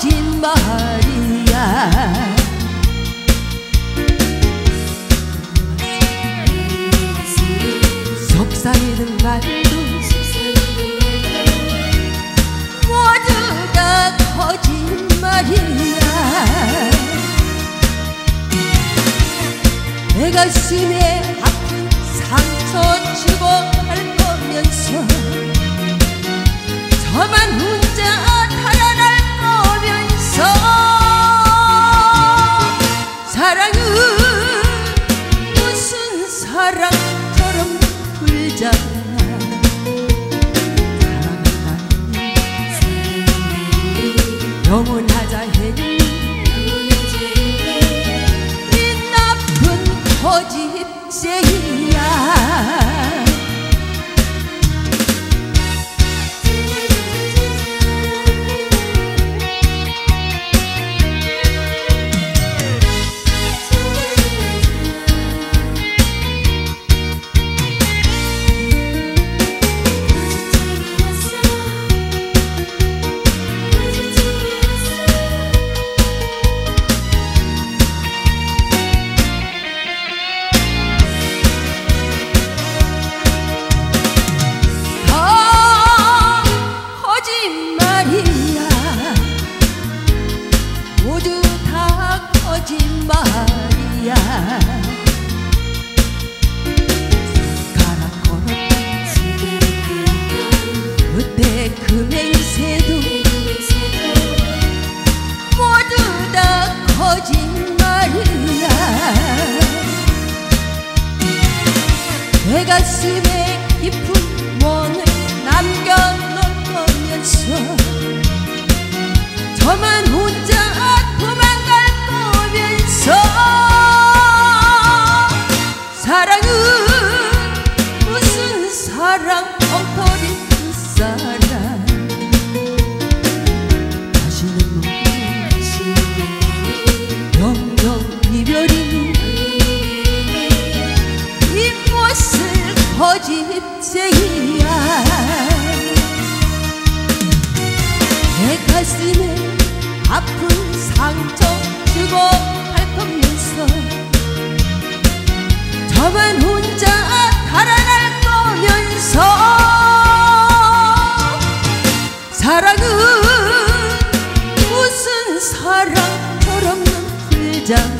거짓말이야. 속삭이는 말도 모두 다 거짓말이야. 내 가슴에 아픈 상처 주고 갈 거면서 저만 혼자 영원하자 했니. 이 나쁜 거짓쟁이야 맹세도 모두 다 거짓말이야. 내 가슴 já